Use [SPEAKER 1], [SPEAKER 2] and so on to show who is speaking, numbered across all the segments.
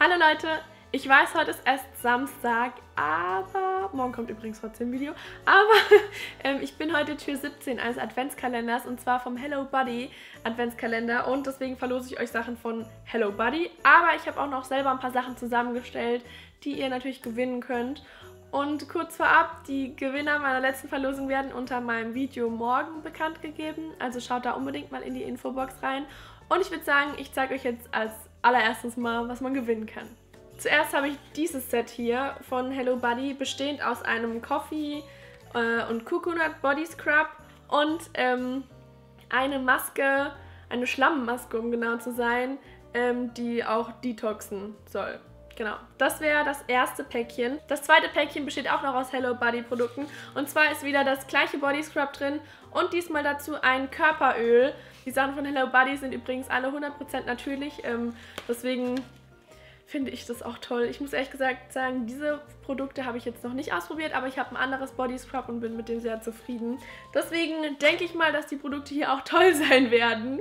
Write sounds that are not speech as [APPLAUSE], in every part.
[SPEAKER 1] Hallo Leute, ich weiß, heute ist erst Samstag, aber morgen kommt übrigens trotzdem ein Video. Aber [LAUGHS] ähm, ich bin heute Tür 17 eines Adventskalenders und zwar vom Hello Buddy Adventskalender und deswegen verlose ich euch Sachen von Hello Buddy. Aber ich habe auch noch selber ein paar Sachen zusammengestellt, die ihr natürlich gewinnen könnt. Und kurz vorab, die Gewinner meiner letzten Verlosung werden unter meinem Video morgen bekannt gegeben. Also schaut da unbedingt mal in die Infobox rein. Und ich würde sagen, ich zeige euch jetzt als allererstes mal, was man gewinnen kann. Zuerst habe ich dieses Set hier von Hello Buddy, bestehend aus einem Coffee äh, und Coconut Body Scrub und ähm, eine Maske, eine Schlammmaske, um genau zu sein, ähm, die auch detoxen soll. Genau, das wäre das erste Päckchen. Das zweite Päckchen besteht auch noch aus Hello Body Produkten. Und zwar ist wieder das gleiche Body Scrub drin und diesmal dazu ein Körperöl. Die Sachen von Hello Buddy sind übrigens alle 100% natürlich, ähm, deswegen finde ich das auch toll. Ich muss ehrlich gesagt sagen, diese Produkte habe ich jetzt noch nicht ausprobiert, aber ich habe ein anderes Body Scrub und bin mit dem sehr zufrieden. Deswegen denke ich mal, dass die Produkte hier auch toll [LAUGHS] sein werden.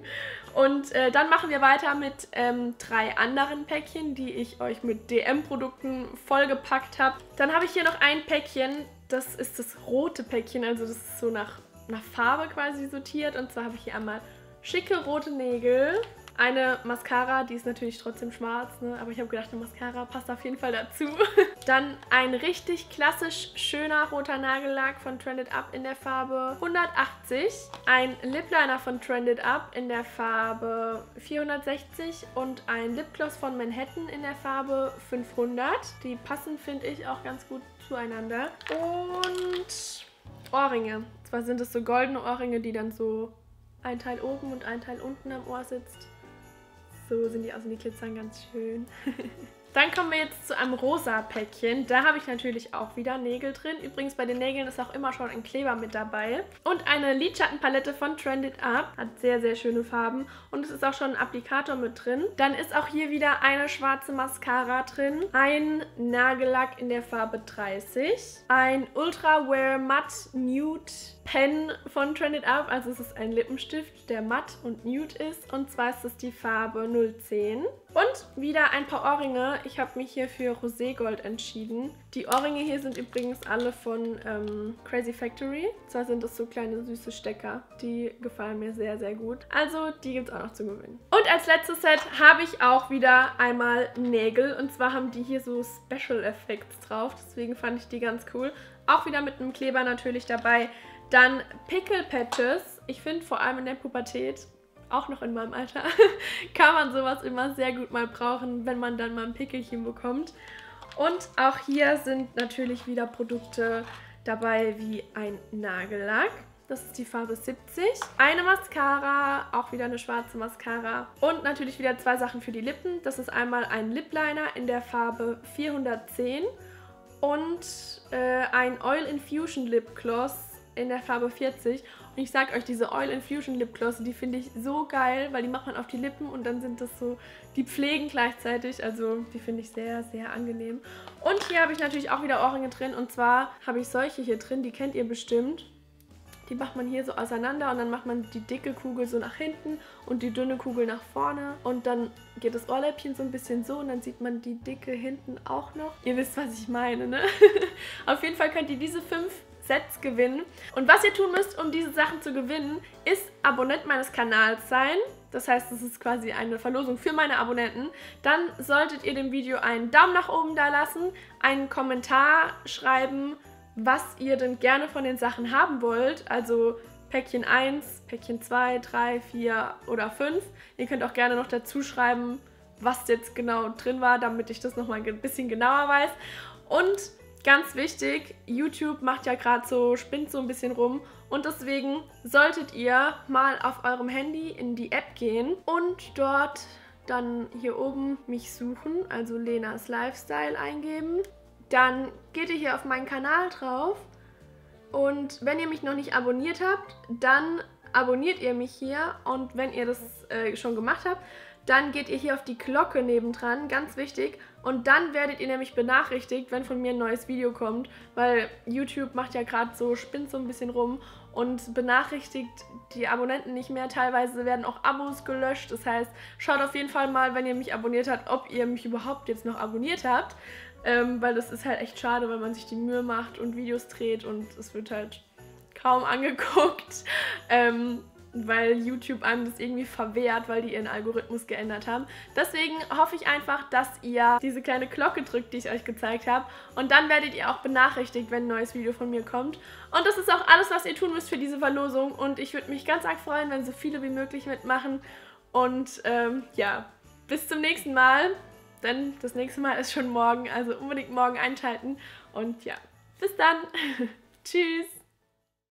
[SPEAKER 1] Und äh, dann machen wir weiter mit ähm, drei anderen Päckchen, die ich euch mit DM-Produkten vollgepackt habe. Dann habe ich hier noch ein Päckchen, das ist das rote Päckchen, also das ist so nach, nach Farbe quasi sortiert. Und zwar habe ich hier einmal schicke rote Nägel. Eine Mascara, die ist natürlich trotzdem schwarz, ne? aber ich habe gedacht, eine Mascara passt auf jeden Fall dazu. [LAUGHS] Dann ein richtig klassisch schöner roter Nagellack von Trended Up in der Farbe 180. Ein Lip Liner von Trended Up in der Farbe 460 und ein Lipgloss von Manhattan in der Farbe 500. Die passen, finde ich, auch ganz gut zueinander. Und Ohrringe. Zwar sind es so goldene Ohrringe, die dann so ein Teil oben und ein Teil unten am Ohr sitzt. So sind die aus und die glitzern ganz schön. [LAUGHS] Dann kommen wir jetzt zu einem rosa Päckchen. Da habe ich natürlich auch wieder Nägel drin. Übrigens bei den Nägeln ist auch immer schon ein Kleber mit dabei. Und eine Lidschattenpalette von Trended Up. Hat sehr, sehr schöne Farben. Und es ist auch schon ein Applikator mit drin. Dann ist auch hier wieder eine schwarze Mascara drin. Ein Nagellack in der Farbe 30. Ein Ultra Wear Matte Nude Pen von Trended Up. Also es ist ein Lippenstift, der matt und nude ist. Und zwar ist es die Farbe 010. Und wieder ein paar Ohrringe. Ich habe mich hier für Roségold entschieden. Die Ohrringe hier sind übrigens alle von ähm, Crazy Factory. Zwar sind es so kleine süße Stecker. Die gefallen mir sehr, sehr gut. Also die gibt es auch noch zu gewinnen. Und als letztes Set habe ich auch wieder einmal Nägel. Und zwar haben die hier so Special Effects drauf. Deswegen fand ich die ganz cool. Auch wieder mit einem Kleber natürlich dabei. Dann Pickle Patches. Ich finde vor allem in der Pubertät, auch noch in meinem Alter, [LAUGHS] kann man sowas immer sehr gut mal brauchen, wenn man dann mal ein Pickelchen bekommt. Und auch hier sind natürlich wieder Produkte dabei wie ein Nagellack. Das ist die Farbe 70. Eine Mascara, auch wieder eine schwarze Mascara. Und natürlich wieder zwei Sachen für die Lippen. Das ist einmal ein Lip Liner in der Farbe 410 und äh, ein Oil Infusion Lip Gloss in der Farbe 40. Und ich sag euch, diese Oil Infusion Lip Gloss, die finde ich so geil, weil die macht man auf die Lippen und dann sind das so, die pflegen gleichzeitig. Also die finde ich sehr, sehr angenehm. Und hier habe ich natürlich auch wieder Ohrringe drin. Und zwar habe ich solche hier drin, die kennt ihr bestimmt. Die macht man hier so auseinander und dann macht man die dicke Kugel so nach hinten und die dünne Kugel nach vorne. Und dann geht das Ohrläppchen so ein bisschen so und dann sieht man die dicke hinten auch noch. Ihr wisst, was ich meine, ne? [LAUGHS] Auf jeden Fall könnt ihr diese fünf Sets gewinnen. Und was ihr tun müsst, um diese Sachen zu gewinnen, ist Abonnent meines Kanals sein. Das heißt, es ist quasi eine Verlosung für meine Abonnenten. Dann solltet ihr dem Video einen Daumen nach oben da lassen, einen Kommentar schreiben, was ihr denn gerne von den Sachen haben wollt. Also Päckchen 1, Päckchen 2, 3, 4 oder 5. Ihr könnt auch gerne noch dazu schreiben, was jetzt genau drin war, damit ich das nochmal ein bisschen genauer weiß. Und Ganz wichtig, YouTube macht ja gerade so, spinnt so ein bisschen rum. Und deswegen solltet ihr mal auf eurem Handy in die App gehen und dort dann hier oben mich suchen, also Lenas Lifestyle eingeben. Dann geht ihr hier auf meinen Kanal drauf. Und wenn ihr mich noch nicht abonniert habt, dann abonniert ihr mich hier. Und wenn ihr das äh, schon gemacht habt, dann geht ihr hier auf die Glocke nebendran, ganz wichtig. Und dann werdet ihr nämlich benachrichtigt, wenn von mir ein neues Video kommt, weil YouTube macht ja gerade so, spinnt so ein bisschen rum und benachrichtigt die Abonnenten nicht mehr. Teilweise werden auch Abos gelöscht. Das heißt, schaut auf jeden Fall mal, wenn ihr mich abonniert habt, ob ihr mich überhaupt jetzt noch abonniert habt. Ähm, weil das ist halt echt schade, wenn man sich die Mühe macht und Videos dreht und es wird halt kaum [LAUGHS] angeguckt. Ähm, weil YouTube einem das irgendwie verwehrt, weil die ihren Algorithmus geändert haben. Deswegen hoffe ich einfach, dass ihr diese kleine Glocke drückt, die ich euch gezeigt habe. Und dann werdet ihr auch benachrichtigt, wenn ein neues Video von mir kommt. Und das ist auch alles, was ihr tun müsst für diese Verlosung. Und ich würde mich ganz arg freuen, wenn so viele wie möglich mitmachen. Und ähm, ja, bis zum nächsten Mal. Denn das nächste Mal ist schon morgen, also unbedingt morgen einschalten. Und ja, bis dann. [LAUGHS] Tschüss.